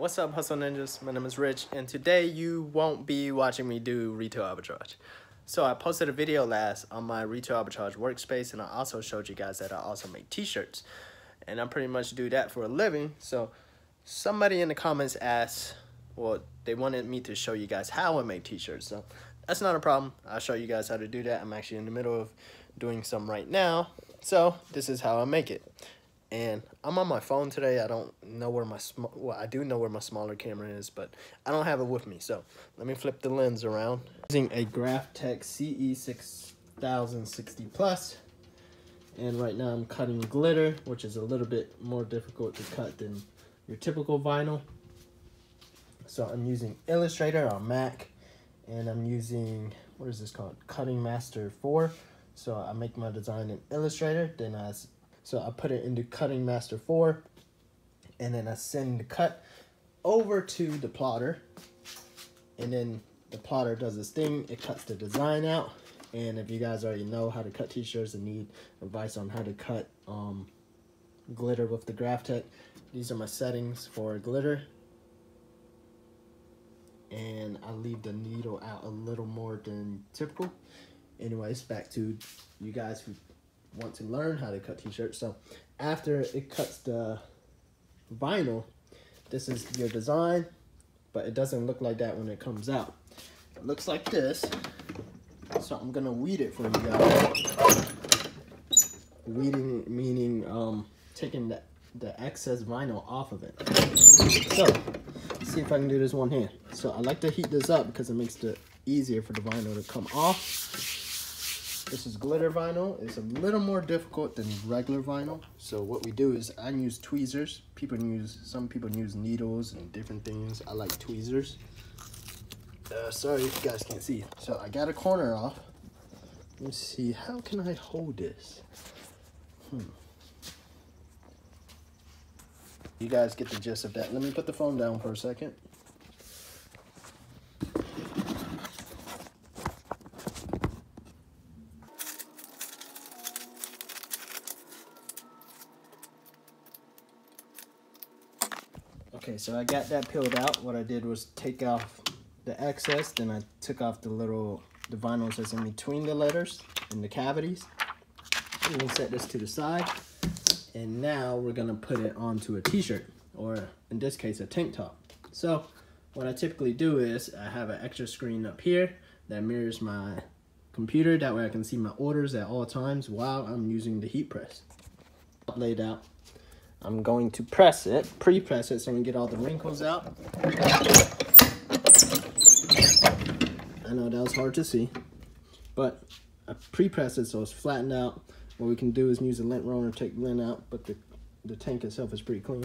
What's up, Hustle Ninjas? My name is Rich, and today you won't be watching me do retail arbitrage. So I posted a video last on my retail arbitrage workspace, and I also showed you guys that I also make t-shirts. And I pretty much do that for a living. So somebody in the comments asked, well, they wanted me to show you guys how I make t-shirts. So that's not a problem. I'll show you guys how to do that. I'm actually in the middle of doing some right now. So this is how I make it and I'm on my phone today. I don't know where my small, well, I do know where my smaller camera is, but I don't have it with me. So let me flip the lens around. Using a Graphtec CE6060 Plus, and right now I'm cutting glitter, which is a little bit more difficult to cut than your typical vinyl. So I'm using Illustrator on Mac, and I'm using, what is this called? Cutting Master 4. So I make my design in Illustrator, then I so I put it into Cutting Master 4, and then I send the cut over to the plotter, and then the plotter does this thing, it cuts the design out, and if you guys already know how to cut t-shirts and need advice on how to cut um, glitter with the Graphtec, these are my settings for glitter. And I leave the needle out a little more than typical. Anyways, back to you guys who want to learn how to cut t-shirts. So after it cuts the vinyl, this is your design, but it doesn't look like that when it comes out. It looks like this. So I'm gonna weed it for you guys. Weeding meaning um, taking the, the excess vinyl off of it. So, see if I can do this one here. So I like to heat this up because it makes it easier for the vinyl to come off. This is glitter vinyl. It's a little more difficult than regular vinyl. So what we do is I use tweezers. People use, some people use needles and different things. I like tweezers. Uh, sorry if you guys can't see. So I got a corner off. Let me see, how can I hold this? Hmm. You guys get the gist of that. Let me put the phone down for a second. Okay, so I got that peeled out. What I did was take off the excess, then I took off the little, the vinyls that's in between the letters and the cavities. I'm gonna set this to the side. And now we're gonna put it onto a t-shirt, or in this case, a tank top. So what I typically do is I have an extra screen up here that mirrors my computer. That way I can see my orders at all times while I'm using the heat press. Laid out I'm going to press it, pre-press it so we get all the wrinkles out. I know that was hard to see, but I pre-press it so it's flattened out. What we can do is use a lint roller, to take lint out, but the, the tank itself is pretty clean.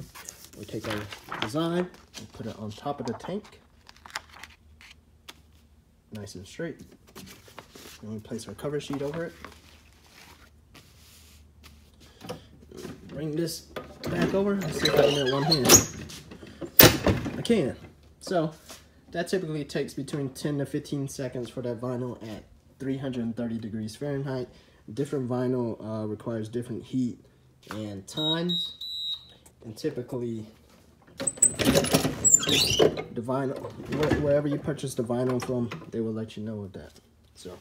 We take our design and put it on top of the tank. Nice and straight. And we place our cover sheet over it. Bring this back over. Let's see if I can get one hand. I can. So that typically takes between 10 to 15 seconds for that vinyl at 330 degrees Fahrenheit. Different vinyl uh, requires different heat and times. And typically, the vinyl, wherever you purchase the vinyl from, they will let you know of that. So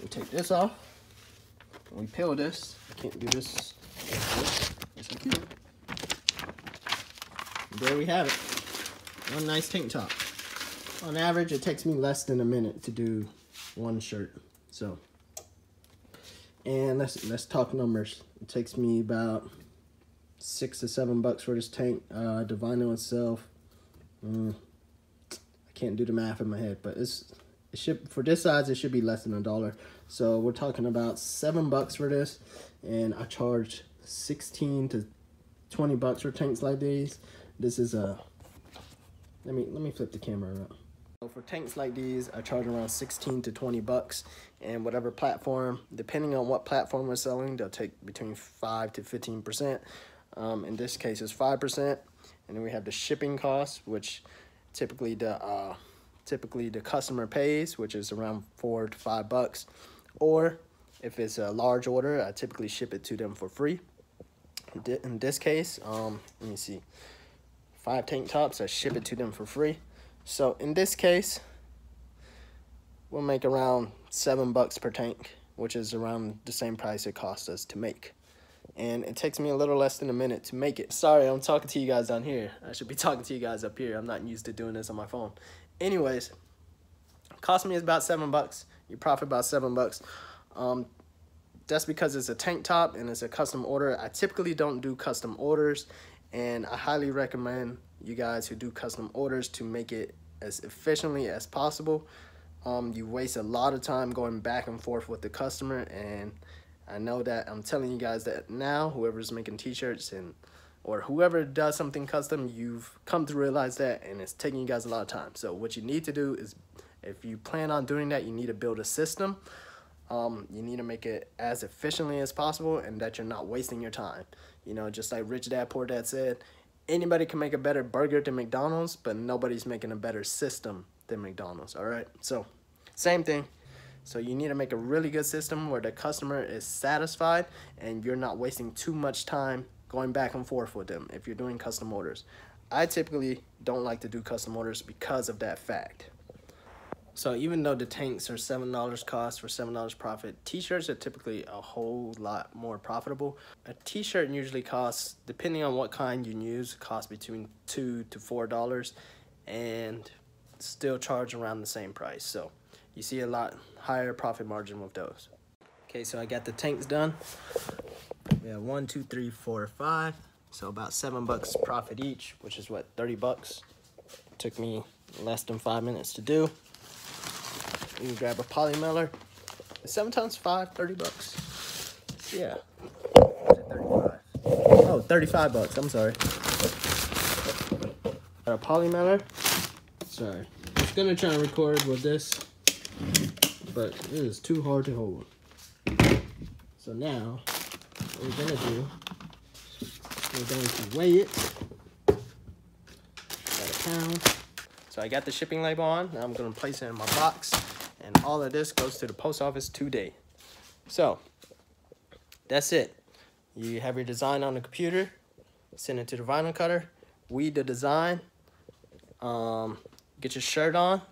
we take this off. We peel this. I can't do this. Yes, I can there we have it. One nice tank top. On average, it takes me less than a minute to do one shirt. So, and let's let's talk numbers. It takes me about six to seven bucks for this tank. Uh, vinyl itself, mm, I can't do the math in my head, but it's it should for this size it should be less than a dollar. So we're talking about seven bucks for this, and I charge sixteen to twenty bucks for tanks like these. This is a, let me, let me flip the camera around. So for tanks like these, I charge around 16 to 20 bucks and whatever platform, depending on what platform we're selling, they'll take between 5 to 15%. Um, in this case, it's 5%. And then we have the shipping cost, which typically the uh, typically the customer pays, which is around four to five bucks. Or if it's a large order, I typically ship it to them for free. In this case, um, let me see. Five tank tops, I ship it to them for free. So in this case, we'll make around seven bucks per tank, which is around the same price it costs us to make. And it takes me a little less than a minute to make it. Sorry, I'm talking to you guys down here. I should be talking to you guys up here. I'm not used to doing this on my phone. Anyways, cost me is about seven bucks. You profit about seven bucks. Um, that's because it's a tank top and it's a custom order. I typically don't do custom orders and I highly recommend you guys who do custom orders to make it as efficiently as possible. Um, you waste a lot of time going back and forth with the customer and I know that I'm telling you guys that now whoever's making t-shirts and or whoever does something custom you've come to realize that and it's taking you guys a lot of time so what you need to do is if you plan on doing that you need to build a system um, you need to make it as efficiently as possible and that you're not wasting your time. You know, just like Rich Dad Poor Dad said, anybody can make a better burger than McDonald's, but nobody's making a better system than McDonald's, all right? So, same thing. So you need to make a really good system where the customer is satisfied and you're not wasting too much time going back and forth with them if you're doing custom orders. I typically don't like to do custom orders because of that fact. So even though the tanks are $7 cost for $7 profit, t-shirts are typically a whole lot more profitable. A t-shirt usually costs, depending on what kind you use, costs between 2 to $4 and still charge around the same price. So you see a lot higher profit margin with those. Okay, so I got the tanks done. We have one, two, three, four, five. So about seven bucks profit each, which is what, 30 bucks. Took me less than five minutes to do. You can grab a poly mailer. Seven times five, 30 bucks. Yeah. 35? Oh, 35 bucks. I'm sorry. Got a poly mailer. Sorry. I was gonna try and record with this, but it is too hard to hold. So now, what we're gonna do, we're going to weigh it. Got a pound. So I got the shipping label on. Now I'm gonna place it in my box and all of this goes to the post office today. So that's it. You have your design on the computer, send it to the vinyl cutter, weed the design, um, get your shirt on,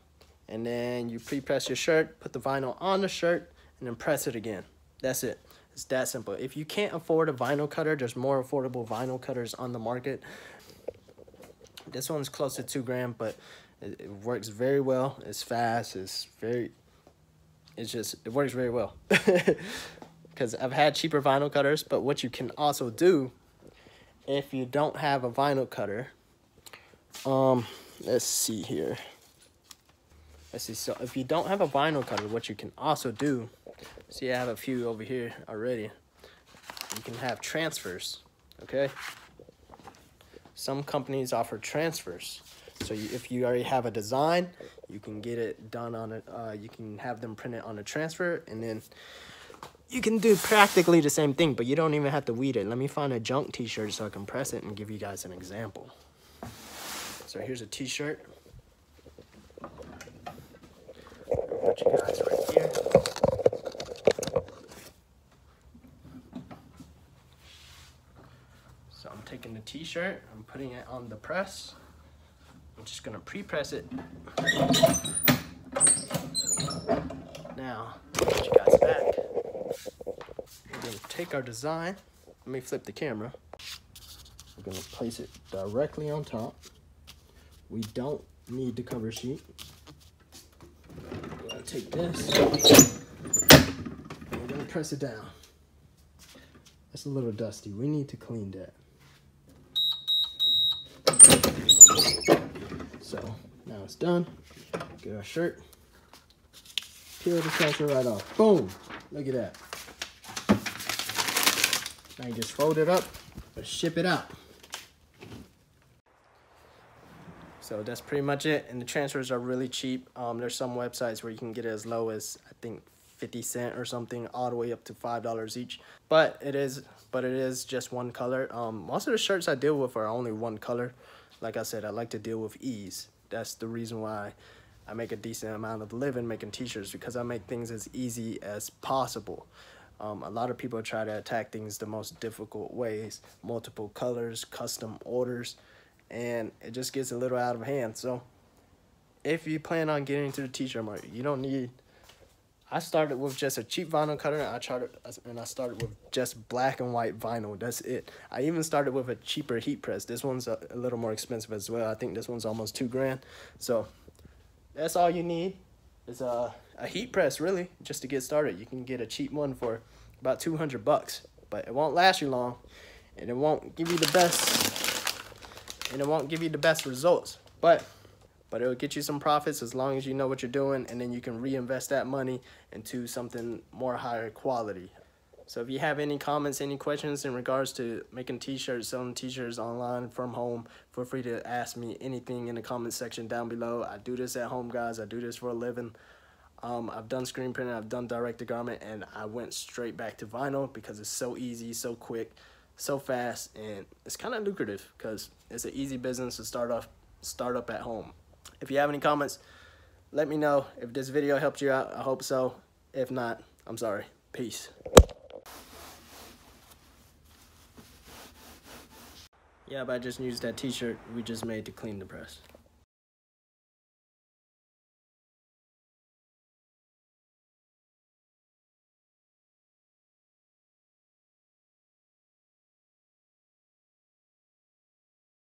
and then you pre-press your shirt, put the vinyl on the shirt, and then press it again. That's it. It's that simple. If you can't afford a vinyl cutter, there's more affordable vinyl cutters on the market. This one's close to two grand, but it, it works very well. It's fast. It's very it's just it works very well. Because I've had cheaper vinyl cutters but what you can also do if you don't have a vinyl cutter um let's see here. Let's see so if you don't have a vinyl cutter what you can also do see I have a few over here already. You can have transfers okay? Some companies offer transfers so you, if you already have a design, you can get it done on it. Uh, you can have them print it on a transfer, and then you can do practically the same thing, but you don't even have to weed it. Let me find a junk t-shirt so I can press it and give you guys an example. So here's a t-shirt. Right here. So I'm taking the t-shirt, I'm putting it on the press. Just gonna pre-press it. Now, you guys back. We're gonna take our design. Let me flip the camera. We're gonna place it directly on top. We don't need the cover sheet. We're gonna take this. We're gonna press it down. That's a little dusty. We need to clean that. So now it's done. Get our shirt. Peel the transfer right off. Boom. Look at that. Now you just fold it up and ship it out. So that's pretty much it. And the transfers are really cheap. Um, there's some websites where you can get it as low as I think 50 cent or something all the way up to five dollars each but it is but it is just one color um most of the shirts i deal with are only one color like I said, I like to deal with ease. That's the reason why I make a decent amount of living making t-shirts because I make things as easy as possible. Um, a lot of people try to attack things the most difficult ways, multiple colors, custom orders, and it just gets a little out of hand. So if you plan on getting into the t-shirt market, you don't need I started with just a cheap vinyl cutter and I started and I started with just black and white vinyl. That's it. I even started with a cheaper heat press. This one's a, a little more expensive as well. I think this one's almost two grand. So that's all you need is a, a heat press really just to get started. You can get a cheap one for about 200 bucks, but it won't last you long and it won't give you the best and it won't give you the best results. But but it'll get you some profits as long as you know what you're doing and then you can reinvest that money into something more higher quality. So if you have any comments, any questions in regards to making t-shirts, selling t-shirts online from home, feel free to ask me anything in the comment section down below. I do this at home, guys. I do this for a living. Um, I've done screen printing, I've done direct to garment, and I went straight back to vinyl because it's so easy, so quick, so fast, and it's kind of lucrative because it's an easy business to start off, start up at home. If you have any comments, let me know. If this video helped you out, I hope so. If not, I'm sorry. Peace. Yeah, but I just used that t-shirt we just made to clean the press.